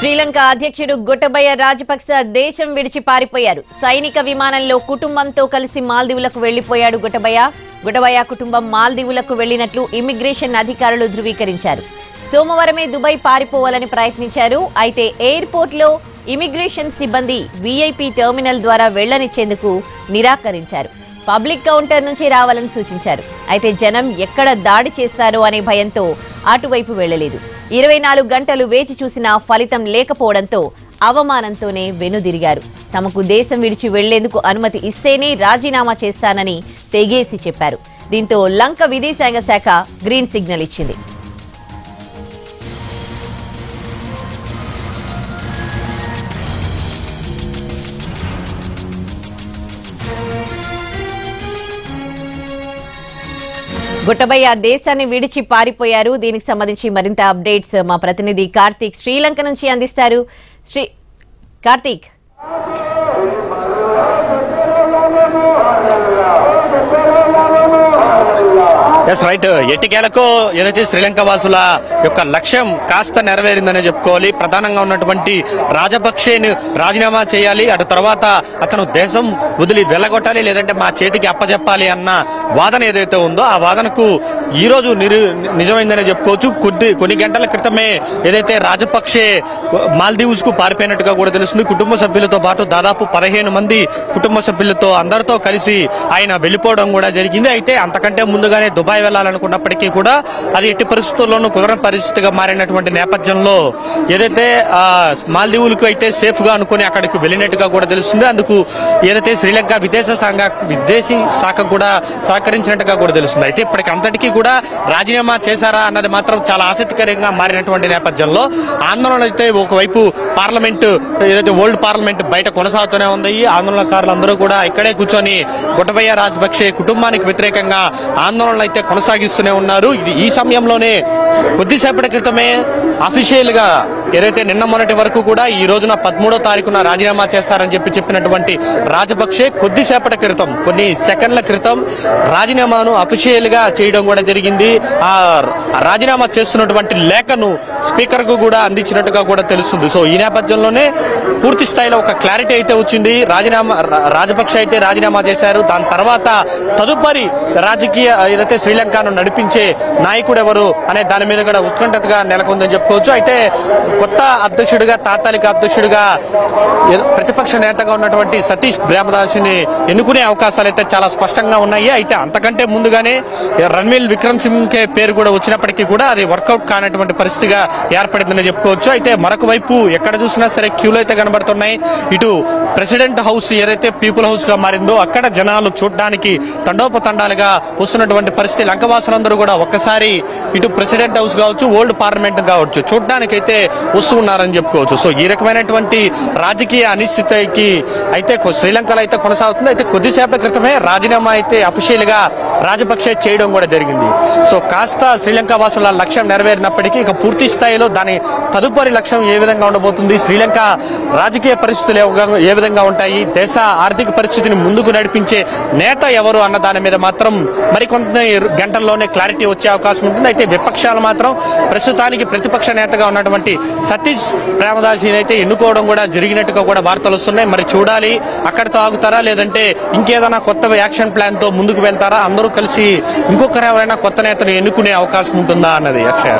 శ్రీలంక అధ్యక్షుడు గొటబయ రాజపక్స దేశం విడిచి పారిపోయారు. సైనిక విమానంలో కుటుంబంతో కలిసి మాల్దీవులకు వెళ్ళిపోయాడు గొటబయ గొటబయ కుటుంబం మాల్దీవులకు వెళ్ళినట్లు ఇమ్మిగ్రేషన్ అధికారులు ధృవీకరించారు. సోమవారమే దుబాయ్ పారిపోవాలని ప్రయత్నించారు. అయితే ఎయిర్పోర్ట్లో ఇమిగ్రేషన్ సిబ్బంది వీఐపీ టెర్మినల్ ద్వారా వెళ్ళనిచ్చేందుకు నిరాకరించారు. పబ్లిక్ కౌంటర్ నుంచి రావాలని సూచించారు. అయితే జనం ఎక్కడ దాడి చేస్తారో అనే భయంతో అటువైపు వెళ్ళలేదు ఇరవై నాలుగు గంటలు వేచి చూసినా ఫలితం లేకపోవడంతో అవమానంతోనే వెనుదిరిగారు. తమకు దేశం విడిచి వెళ్ళేందుకు అనుమతి ఇస్తేనే రాజీనామా చేస్తానని తెగేసి చెప్పారు. దీంతో లంక విదేశాంగ శాఖ గ్రీన్ సిగ్నల్ ఇచ్చింది. గుట్టబయ్య దేశాన్ని విడిచి పారిపోయారు. దీనికి సంబంధించి మరింత అప్డేట్స్ మా ప్రతినిధి కార్తీక్ శ్రీలంక నుంచి అందిస్తారు. శ్రీ కార్తీక్. ఎస్ రైట్ ఎట్టికేలకు ఏదైతే శ్రీలంక వాసుల యొక్క లక్ష్యం కాస్త నెరవేరిందనే చెప్పుకోవాలి. ప్రధానంగా ఉన్నటువంటి రాజపక్షేని రాజీనామా చేయాలి. అటు తర్వాత అతను దేశం వదిలి వెళ్ళగొట్టాలి లేదంటే మా చేతికి అప్పచెప్పాలి అన్న వాదన ఏదైతే ఉందో ఆ వాదనకు ఈ రోజు నిజమైందనే చెప్పుకోవచ్చు. కొద్ది కొన్ని గంటల క్రితమే ఏదైతే రాజపక్షే మాల్దీవ్స్కు పారిపోయినట్టుగా కూడా తెలుస్తుంది. కుటుంబ సభ్యులతో పాటు దాదాపు పదిహేను మంది కుటుంబ సభ్యులతో అందరితో కలిసి ఆయన వెళ్ళిపోవడం కూడా జరిగింది. అయితే అంతకంటే ముందుగానే దుబాయ్ వెళ్ళాలనుకున్నప్పటికీ కూడా అది ఎట్టి పరిస్థితుల్లోనూ కుదరని పరిస్థితిగా మారినటువంటి నేపథ్యంలో ఏదైతే మాల్దీవులకు అయితే సేఫ్గా అనుకుని అక్కడికి వెళ్ళినట్టుగా కూడా తెలుస్తుంది. అందుకు ఏదైతే శ్రీలంక విదేశ సంఘ విదేశీ శాఖ కూడా సహకరించినట్టుగా కూడా తెలుస్తుంది. అయితే ఇప్పటికి అంతటికీ కూడా రాజీనామా చేశారా అన్నది మాత్రం చాలా ఆసక్తికరంగా మారినటువంటి నేపథ్యంలో ఆందోళన అయితే ఒకవైపు పార్లమెంట్ ఏదైతే ఓల్డ్ పార్లమెంట్ బయట కొనసాగుతూనే ఉంది. ఆందోళనకారులు అందరూ కూడా ఇక్కడే కూర్చొని గొటబయ్య రాజపక్షే కుటుంబానికి వ్యతిరేకంగా ఆందోళనలు అయితే కొనసాగిస్తూనే ఉన్నారు. ఇది ఈ సమయంలోనే కొద్దిసేపటి క్రితమే అఫీషియల్గా ఏదైతే నిన్న మొన్నటి వరకు కూడా ఈ రోజున పదమూడో తారీఖున రాజీనామా చేస్తారని చెప్పి చెప్పినటువంటి రాజపక్షే కొద్దిసేపటి క్రితం కొన్ని సెకండ్ల క్రితం రాజీనామాను అఫీషియల్గా చేయడం కూడా జరిగింది. ఆ రాజీనామా చేస్తున్నటువంటి లేఖను స్పీకర్కు కూడా అందించినట్టుగా కూడా తెలుస్తుంది. సో ఈ నేపథ్యంలోనే పూర్తి స్థాయిలో ఒక క్లారిటీ అయితే వచ్చింది. రాజీనామా రాజపక్ష అయితే రాజీనామా చేశారు. దాని తర్వాత తదుపరి రాజకీయ ఏదైతే శ్రీలంకను నడిపించే నాయకుడు ఎవరు అనే దాని మీద కూడా ఉత్కంఠతగా నెలకొందని చెప్పుకోవచ్చు. అయితే కొత్త అధ్యక్షుడిగా తాత్కాలిక అధ్యక్షుడిగా ప్రతిపక్ష నేతగా ఉన్నటువంటి సతీష్ బ్రహ్మదాసిని ఎన్నుకునే అవకాశాలు అయితే చాలా స్పష్టంగా ఉన్నాయి. అయితే అంతకంటే ముందుగానే రణవీల్ విక్రమ్ సింగ్ పేరు కూడా వచ్చినప్పటికీ కూడా అది వర్కౌట్ కానటువంటి పరిస్థితిగా ఏర్పడిందని చెప్పుకోవచ్చు. అయితే మరొక వైపు ఎక్కడ చూసినా సరే క్యూలు అయితే కనబడుతున్నాయి. ఇటు ప్రెసిడెంట్ హౌస్ ఏదైతే పీపుల్ హౌస్గా మారిందో అక్కడ జనాలు చూడడానికి తండోపతండాలుగా వస్తున్నటువంటి పరిస్థితి లంకవాసులందరూ కూడా ఒక్కసారి ఇటు ప్రెసిడెంట్ హౌస్ కావచ్చు ఓల్డ్ పార్లమెంట్ కావచ్చు చూడడానికి అయితే వస్తున్నారని చెప్పుకోవచ్చు. సో ఈ రకమైనటువంటి రాజకీయ అనిశ్చితికి అయితే శ్రీలంకలో అయితే కొనసాగుతుంది. అయితే కొద్దిసేపటి క్రితమే రాజీనామా అయితే అఫీషియల్ రాజపక్షే చేయడం కూడా జరిగింది. సో కాస్త శ్రీలంక వాసుల లక్ష్యం నెరవేరినప్పటికీ ఇక పూర్తి స్థాయిలో దాని తదుపరి లక్ష్యం ఏ విధంగా ఉండబోతుంది? శ్రీలంక రాజకీయ పరిస్థితులు ఏ విధంగా- ఏ విధంగా ఉంటాయి? దేశ ఆర్థిక పరిస్థితిని ముందుకు నడిపించే నేత ఎవరు అన్న దాని మీద మాత్రం మరికొంత గంటల్లోనే క్లారిటీ వచ్చే అవకాశం ఉంటుంది. అయితే విపక్షాలు మాత్రం ప్రస్తుతానికి ప్రతిపక్ష నేతగా ఉన్నటువంటి సతీష్ ప్రేమదాసిని అయితే ఎన్నుకోవడం కూడా జరిగినట్టుగా కూడా వార్తలు వస్తున్నాయి. మరి చూడాలి అక్కడితో ఆగుతారా లేదంటే ఇంకేదైనా కొత్త యాక్షన్ ప్లాన్తో ముందుకు వెళ్తారా? అందరూ కలిసి ఇంకొకరు ఎవరైనా కొత్త నేతను ఎన్నుకునే అవకాశం ఉంటుందా అన్నది అక్షయ?